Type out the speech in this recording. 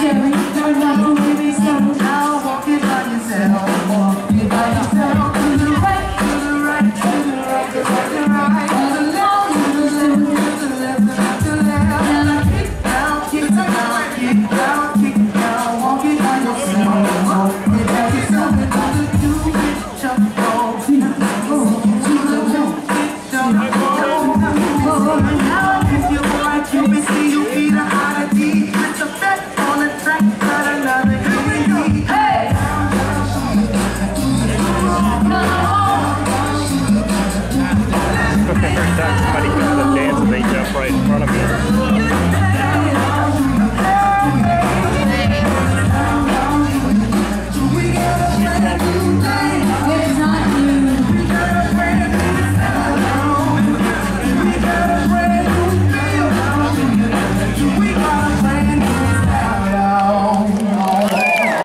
Jerry.